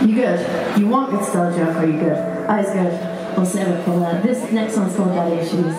You good? You want me to joke? Are you good? I was good. We'll save never for that. This next one's called Daddy Issues.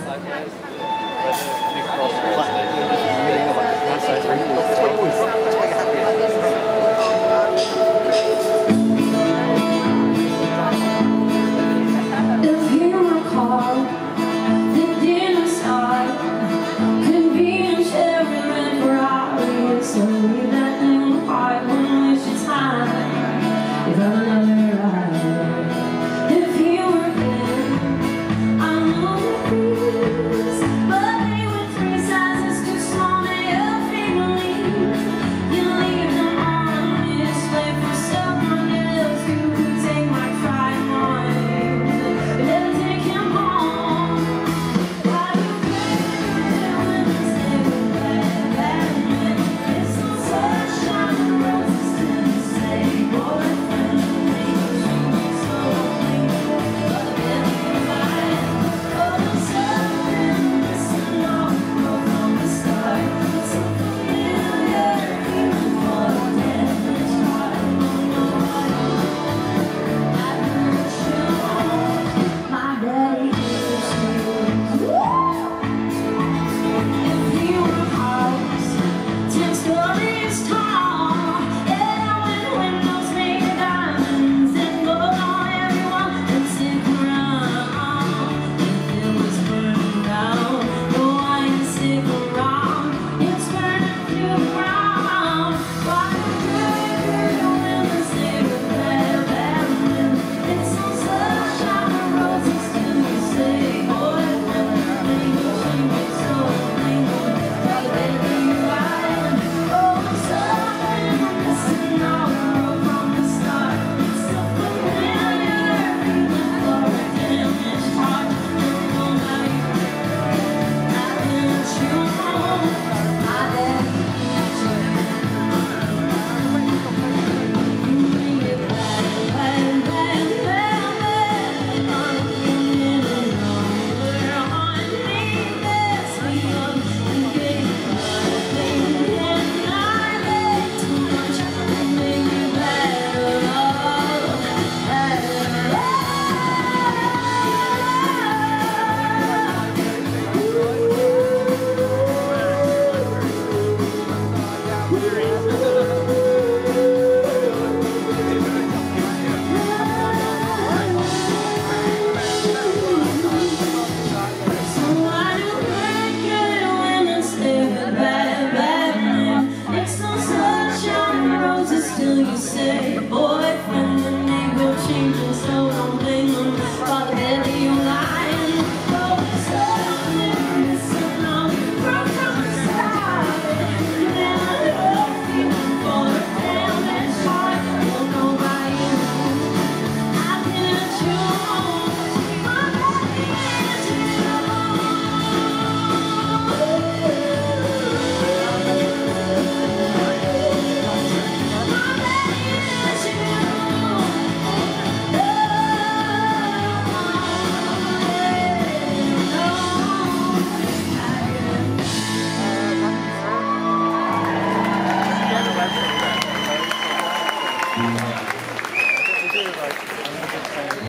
you say, boy?